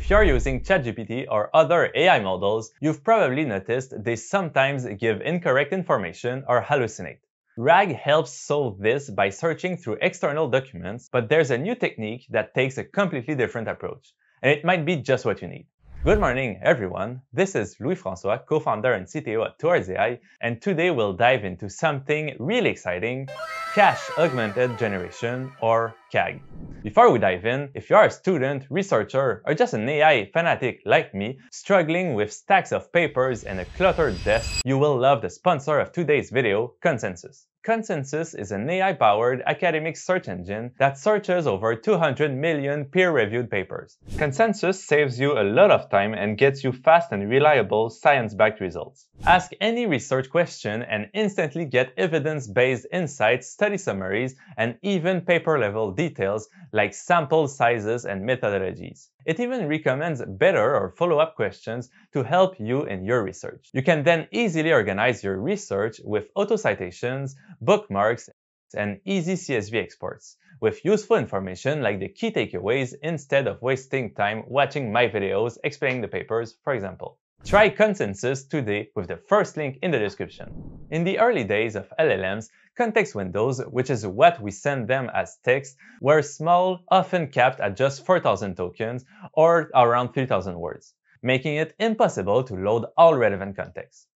If you're using ChatGPT or other AI models, you've probably noticed they sometimes give incorrect information or hallucinate. RAG helps solve this by searching through external documents, but there's a new technique that takes a completely different approach, and it might be just what you need. Good morning, everyone. This is Louis-François, co-founder and CTO at Towards AI, and today we'll dive into something really exciting, Cache Augmented Generation, or CAG. Before we dive in, if you are a student, researcher, or just an AI fanatic like me, struggling with stacks of papers and a cluttered desk, you will love the sponsor of today's video, Consensus. Consensus is an AI-powered academic search engine that searches over 200 million peer-reviewed papers. Consensus saves you a lot of time and gets you fast and reliable science-backed results. Ask any research question and instantly get evidence-based insights, study summaries, and even paper-level details like sample sizes and methodologies. It even recommends better or follow-up questions to help you in your research. You can then easily organize your research with auto-citations, bookmarks, and easy CSV exports, with useful information like the key takeaways instead of wasting time watching my videos explaining the papers, for example. Try Consensus today with the first link in the description. In the early days of LLMs, context windows, which is what we send them as text, were small, often capped at just 4,000 tokens or around 3,000 words, making it impossible to load all relevant context.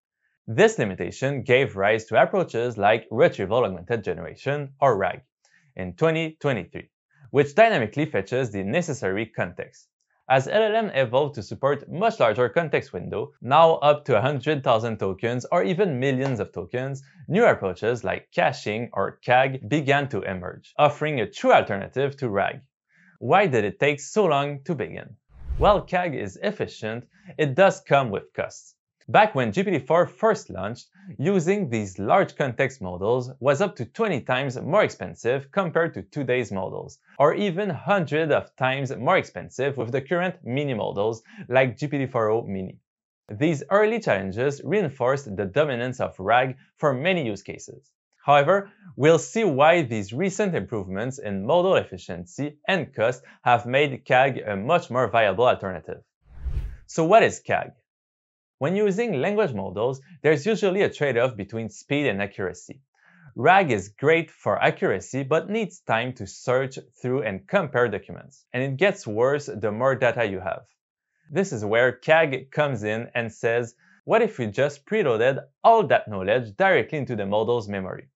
This limitation gave rise to approaches like Retrieval Augmented Generation, or RAG, in 2023, which dynamically fetches the necessary context. As LLM evolved to support much larger context window, now up to 100,000 tokens or even millions of tokens, new approaches like caching or CAG began to emerge, offering a true alternative to RAG. Why did it take so long to begin? While CAG is efficient, it does come with costs. Back when GPT-4 first launched, using these large context models was up to 20 times more expensive compared to today's models, or even hundreds of times more expensive with the current mini models like GPT-4o mini. These early challenges reinforced the dominance of RAG for many use cases. However, we'll see why these recent improvements in model efficiency and cost have made CAG a much more viable alternative. So what is CAG? When using language models, there's usually a trade-off between speed and accuracy. RAG is great for accuracy but needs time to search through and compare documents, and it gets worse the more data you have. This is where CAG comes in and says, what if we just preloaded all that knowledge directly into the model's memory?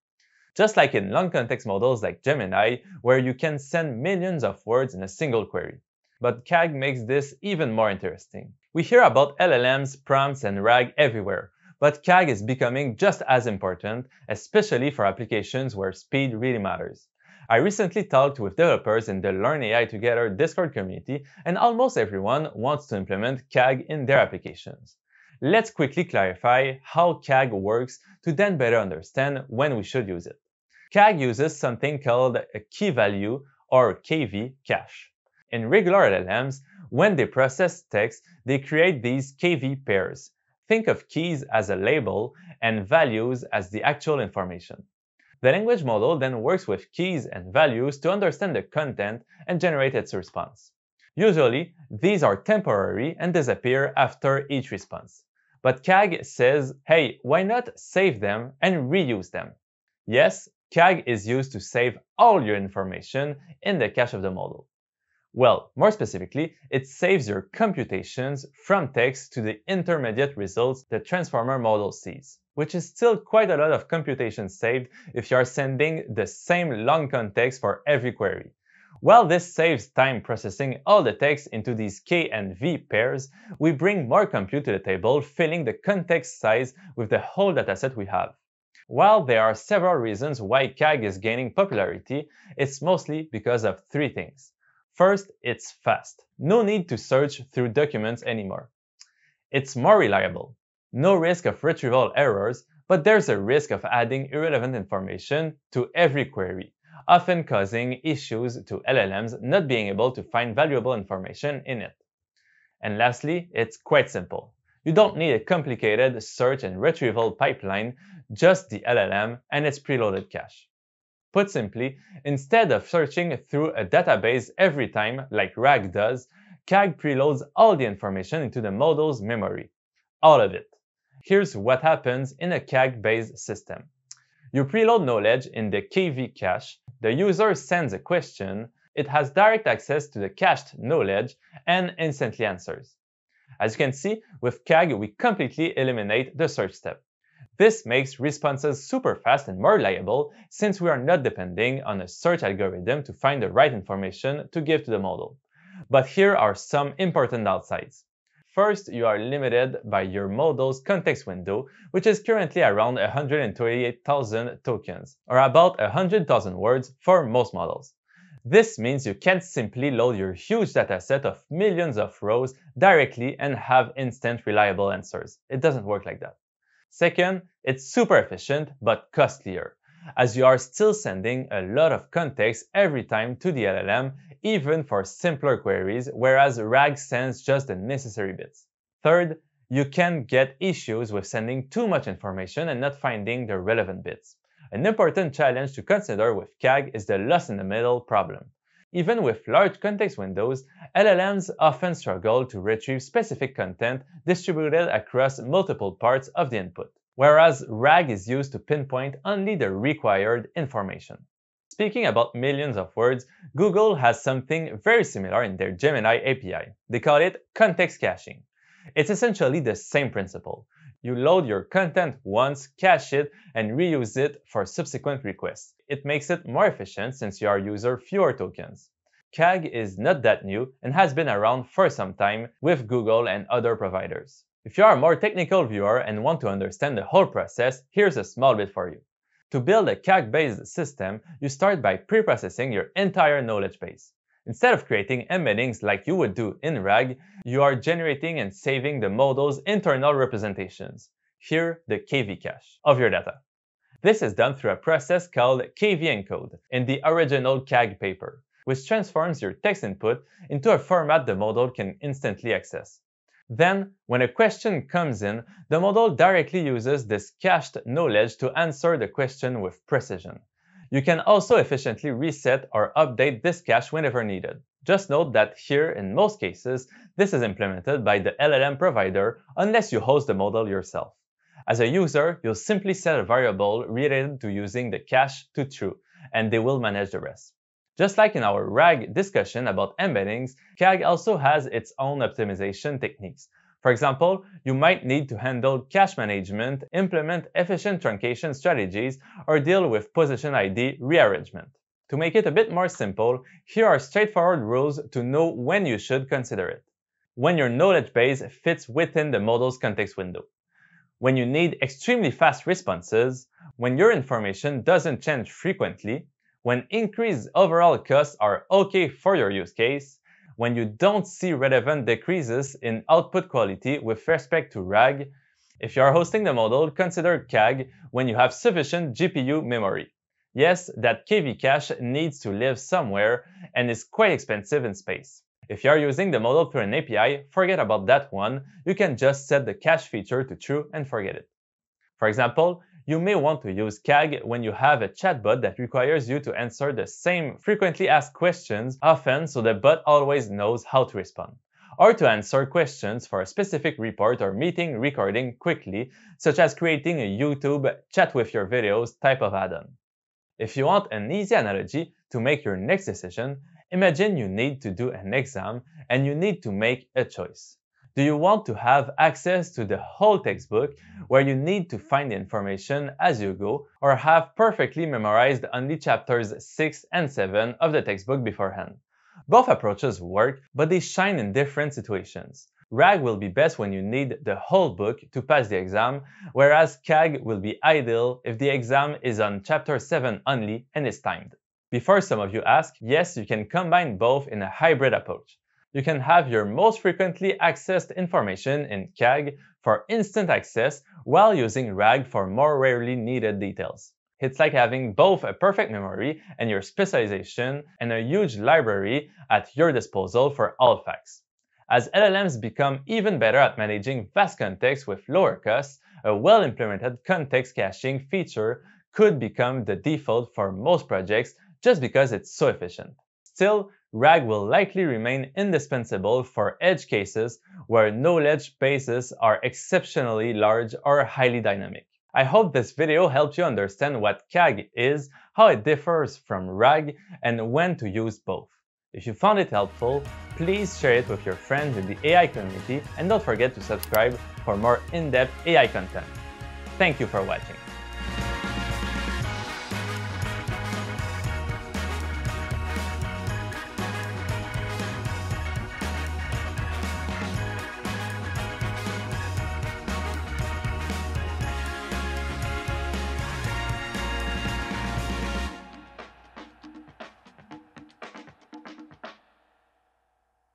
Just like in long context models like Gemini, where you can send millions of words in a single query. But CAG makes this even more interesting. We hear about LLMs, prompts, and RAG everywhere, but CAG is becoming just as important, especially for applications where speed really matters. I recently talked with developers in the Learn AI Together Discord community, and almost everyone wants to implement CAG in their applications. Let's quickly clarify how CAG works to then better understand when we should use it. CAG uses something called a key value or KV cache. In regular LLMs, when they process text, they create these KV pairs. Think of keys as a label and values as the actual information. The language model then works with keys and values to understand the content and generate its response. Usually, these are temporary and disappear after each response. But CAG says, hey, why not save them and reuse them? Yes, CAG is used to save all your information in the cache of the model. Well, more specifically, it saves your computations from text to the intermediate results the transformer model sees, which is still quite a lot of computation saved if you are sending the same long context for every query. While this saves time processing all the text into these K and V pairs, we bring more compute to the table, filling the context size with the whole dataset we have. While there are several reasons why CAG is gaining popularity, it's mostly because of three things. First, it's fast. No need to search through documents anymore. It's more reliable. No risk of retrieval errors, but there's a risk of adding irrelevant information to every query, often causing issues to LLMs not being able to find valuable information in it. And lastly, it's quite simple. You don't need a complicated search and retrieval pipeline, just the LLM and its preloaded cache. Put simply, instead of searching through a database every time like RAG does, CAG preloads all the information into the model's memory. All of it. Here's what happens in a CAG-based system. You preload knowledge in the KV cache, the user sends a question, it has direct access to the cached knowledge, and instantly answers. As you can see, with CAG, we completely eliminate the search step. This makes responses super fast and more reliable since we are not depending on a search algorithm to find the right information to give to the model. But here are some important downsides. First, you are limited by your model's context window, which is currently around 128,000 tokens, or about 100,000 words for most models. This means you can't simply load your huge dataset of millions of rows directly and have instant reliable answers. It doesn't work like that. Second, it's super efficient but costlier, as you are still sending a lot of context every time to the LLM even for simpler queries, whereas RAG sends just the necessary bits. Third, you can get issues with sending too much information and not finding the relevant bits. An important challenge to consider with CAG is the lost in the middle problem. Even with large context windows, LLMs often struggle to retrieve specific content distributed across multiple parts of the input, whereas RAG is used to pinpoint only the required information. Speaking about millions of words, Google has something very similar in their Gemini API. They call it context caching. It's essentially the same principle. You load your content once, cache it, and reuse it for subsequent requests. It makes it more efficient since you are using fewer tokens. CAG is not that new and has been around for some time with Google and other providers. If you are a more technical viewer and want to understand the whole process, here's a small bit for you. To build a CAG-based system, you start by preprocessing your entire knowledge base. Instead of creating embeddings like you would do in RAG, you are generating and saving the model's internal representations, here the KV cache, of your data. This is done through a process called KV encode in the original CAG paper, which transforms your text input into a format the model can instantly access. Then, when a question comes in, the model directly uses this cached knowledge to answer the question with precision. You can also efficiently reset or update this cache whenever needed. Just note that here, in most cases, this is implemented by the LLM provider unless you host the model yourself. As a user, you'll simply set a variable related to using the cache to true, and they will manage the rest. Just like in our RAG discussion about embeddings, CAG also has its own optimization techniques. For example, you might need to handle cache management, implement efficient truncation strategies, or deal with position ID rearrangement. To make it a bit more simple, here are straightforward rules to know when you should consider it. When your knowledge base fits within the model's context window. When you need extremely fast responses, when your information doesn't change frequently, when increased overall costs are okay for your use case, when you don't see relevant decreases in output quality with respect to RAG, if you are hosting the model, consider CAG when you have sufficient GPU memory. Yes, that KV cache needs to live somewhere and is quite expensive in space. If you are using the model through an API, forget about that one. You can just set the cache feature to true and forget it. For example, you may want to use CAG when you have a chatbot that requires you to answer the same frequently asked questions often so the bot always knows how to respond. Or to answer questions for a specific report or meeting recording quickly, such as creating a YouTube chat with your videos type of add-on. If you want an easy analogy to make your next decision, imagine you need to do an exam and you need to make a choice. Do you want to have access to the whole textbook where you need to find the information as you go or have perfectly memorized only chapters 6 and 7 of the textbook beforehand? Both approaches work, but they shine in different situations. RAG will be best when you need the whole book to pass the exam, whereas CAG will be ideal if the exam is on chapter 7 only and is timed. Before some of you ask, yes, you can combine both in a hybrid approach you can have your most frequently accessed information in CAG for instant access while using RAG for more rarely needed details. It's like having both a perfect memory and your specialization and a huge library at your disposal for all facts. As LLMs become even better at managing vast contexts with lower costs, a well-implemented context caching feature could become the default for most projects just because it's so efficient. Still, RAG will likely remain indispensable for edge cases where knowledge bases are exceptionally large or highly dynamic. I hope this video helped you understand what CAG is, how it differs from RAG, and when to use both. If you found it helpful, please share it with your friends in the AI community and don't forget to subscribe for more in-depth AI content. Thank you for watching.